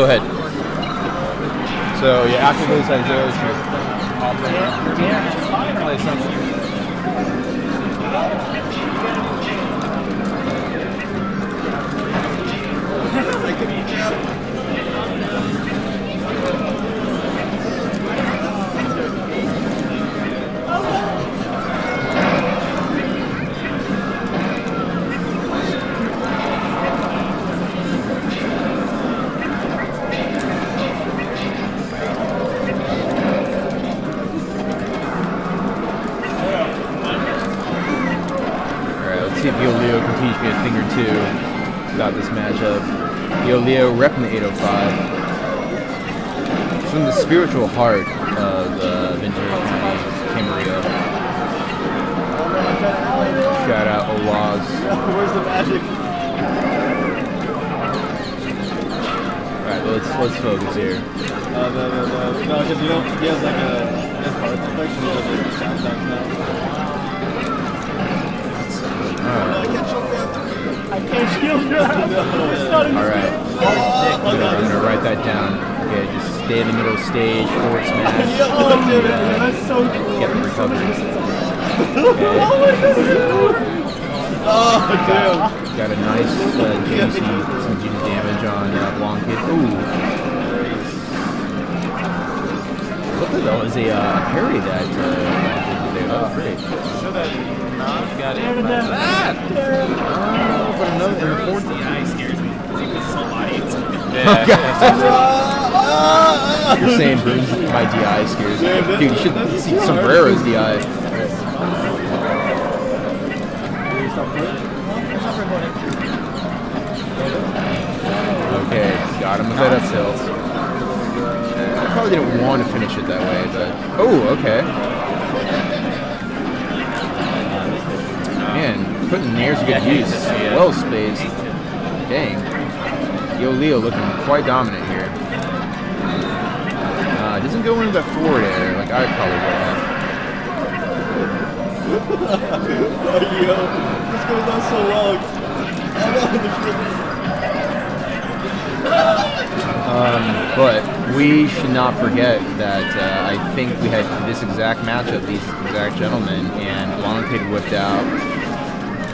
Go ahead. So you activate side zeros. Play something. Alright, Leo repping the 805. From the spiritual heart of uh, Ventura County, Camarillo. Shout out Olaz. Where's the magic? Alright, let's let's focus here. Uh, no, no, no. No, because you don't, he has like a, his heart infection, he like now. Alright. I'm gonna, gonna write that down. Okay, just stay in the middle of stage, forward smash. Oh, dude, that's so cool. Get the recovery. Oh, damn. Got a nice uh, juicy, some juicy damage on uh, Blondekid. Ooh. Look at that was a uh, parry that uh, Blondekid did there. That was great. Show that not got it. Tear it down. That! Oh, but another Zero's fourth. DI scares me. because He puts his whole body into it. You're saying Boom's my DI scares me. Dude, you should see Sombrero's DI. Okay, got him with that up tilt. I probably didn't want to finish it that way, but oh, okay. Man, putting nairs to good use. Well spaced. Dang. Yo Leo looking quite dominant here. Uh, doesn't go into that forward air like I probably would have. Oh, yo, this goes on so long. Um, but we should not forget that uh, I think we had this exact matchup, these exact gentlemen, and Longpig whipped out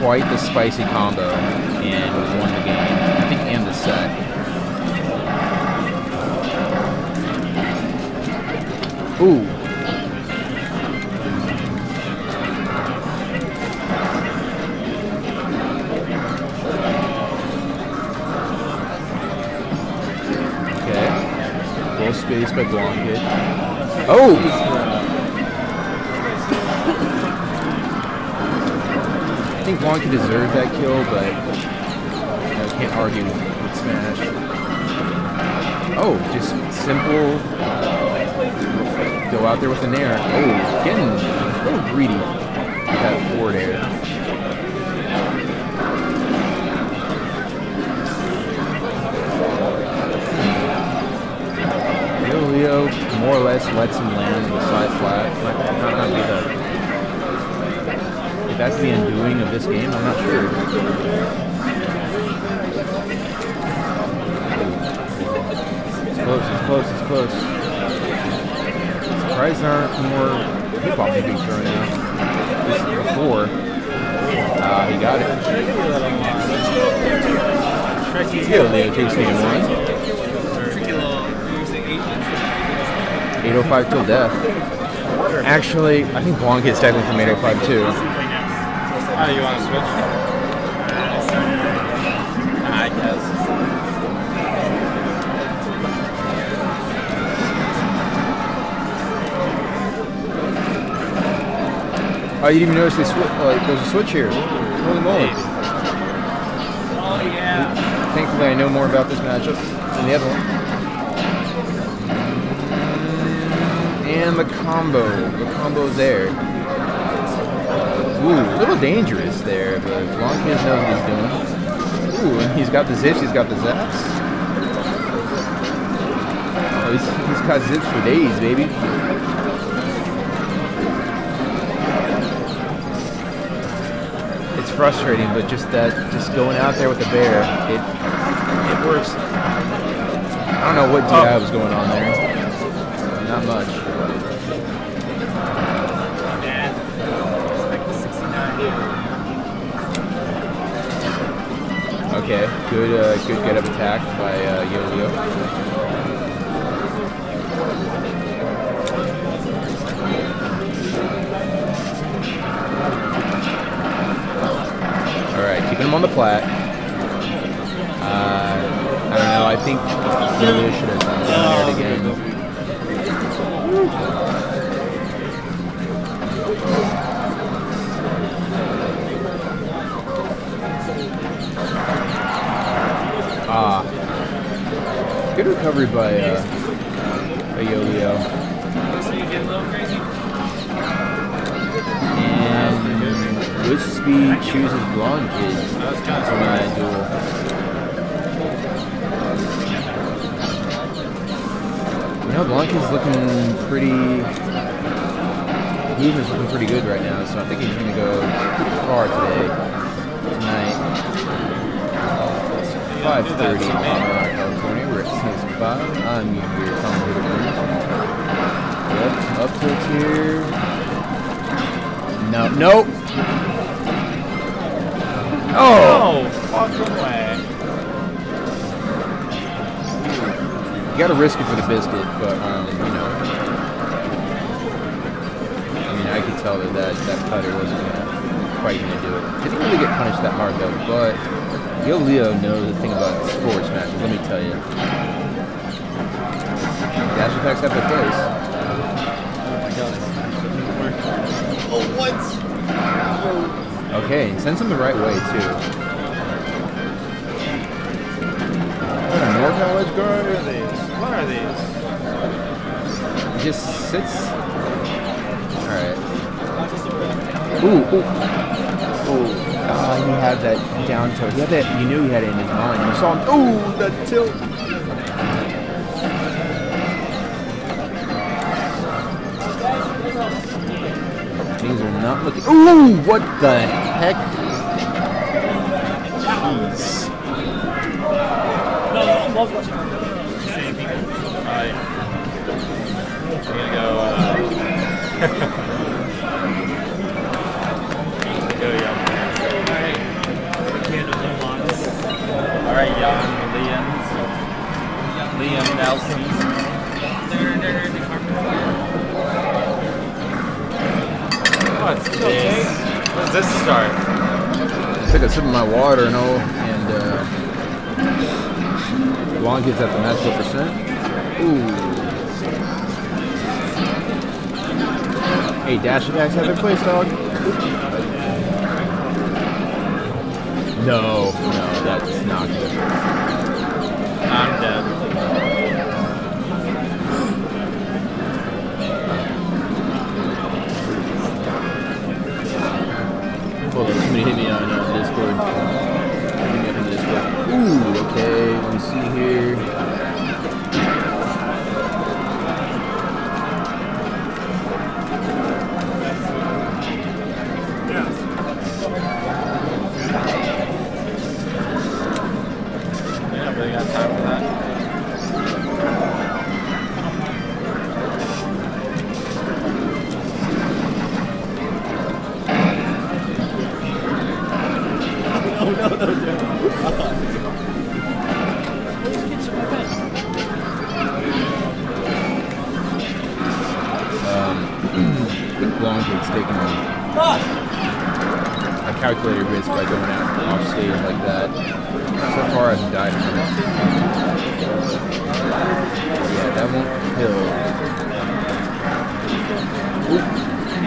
quite the spicy combo and won the game. I think and the set. Ooh. Okay. Full space by Blondekid. Oh! Blondekid deserved that kill, but I can't argue with Smash. Oh, just simple. go out there with an air. Oh, getting a little greedy with that forward air. Leo more or less lets him land the side flat. Not be the. That's the undoing of this game, I'm not sure. It's close, it's close, it's close. Surprised there aren't more hip hop being thrown out. This before. Uh, he got it. Leo Leo takes game one. 805 till death. Actually, I think Blanc is technically from 805 too. Oh, you want to switch? I guess. Oh, you didn't even notice they swi- uh, there's a switch here. Holy moly. Oh, yeah. Thankfully, I know more about this matchup than the other one. And the combo. The combo's there. Ooh, a little dangerous there, but Blancas knows what he's doing. Ooh, and he's got the zips, he's got the zaps. Oh, he's, he's got zips for days, baby. It's frustrating, but just that, just going out there with a bear, it, it works. I don't know what oh. DI was going on there. Not much. Okay, good, uh, good get up attack by uh, Yo-Yo. All right, keeping him on the plat. Uh, I don't know. I think Yo-Yo should have done it again. Recovery by uh, by Yo-Yo. So you get a little crazy? And Whispy chooses Blonde Kid to win that duel. You know, Blonde Kid's looking pretty. Movement's looking pretty good right now, so I think he's gonna go far today, tonight. 5:30 in Palmer, California. We're at SNOSA 5. I'm your commentator. Bruce. Yep, up tilt here. No, nope. Oh! Oh, fucking way. You gotta risk it for the biscuit, but, um, you know. I mean, I could tell that that, that cutter wasn't gonna, quite gonna do it. Didn't really get punished that hard, though, but Yo Leo knows the thing about sports smashes, let me tell you. Dash attacks have their place. Oh, what? Okay, and sends him the right way, too. Power edge guard. What are these? What are these? He just sits. Alright. Ooh, ooh. Ooh. Ah, he had that down tilt. He had that, you knew he had it in his mind. You saw him. Ooh, the tilt. Not looking. Ooh, what the heck? Jeez. My water and all, and uh, Long gets at the natural percent. Ooh. Hey, dash attacks have their place, dog. No, no, that's not good. I'm dead. A calculated risk by going out off stage like that. So far, I haven't died from it. Yeah, that won't kill.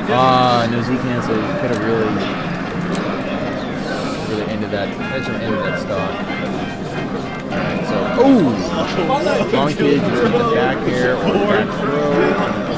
Ah, no Z cancel. Could have really, really ended that. That should have ended that stock. Alright, so, oh! Long kid back or back throw.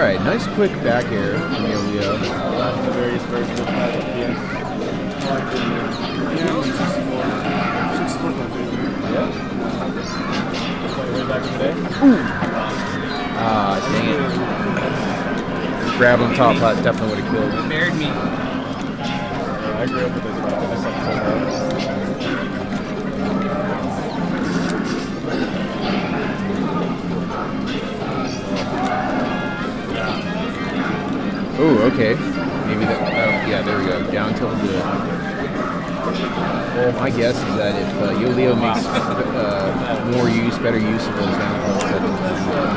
Yeah. nice quick back in the day. Ah, dang it. Grab on top hat definitely would have killed. Married me. I grew up with this Oh, okay. Maybe that. Oh, yeah, there we go. Down tilt good. Well, my guess is that if uh, Yoleo makes uh, more use, better use of those down tilts, that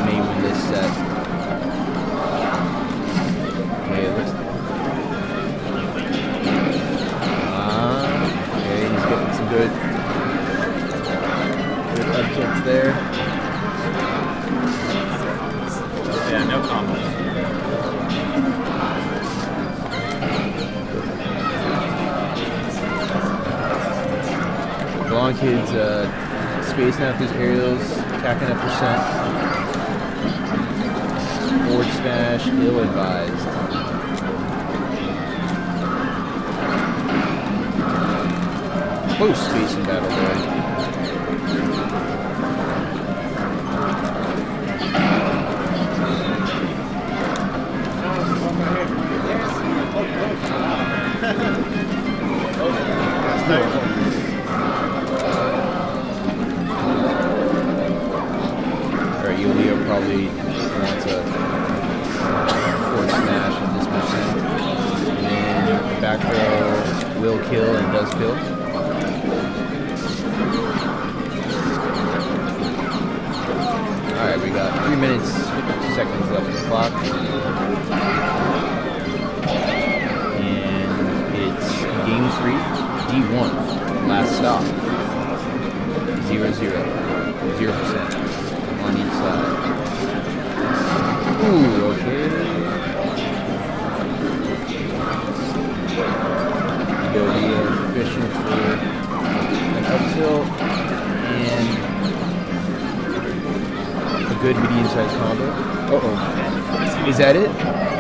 he may this set. Okay, it looks. Ah, okay, he's getting some good, good up tilts there. Yeah, no comment. Blonde kids uh, spacing out those aerials, attacking at percent. Forward smash, ill advised. Close spacing battle there. Is that it?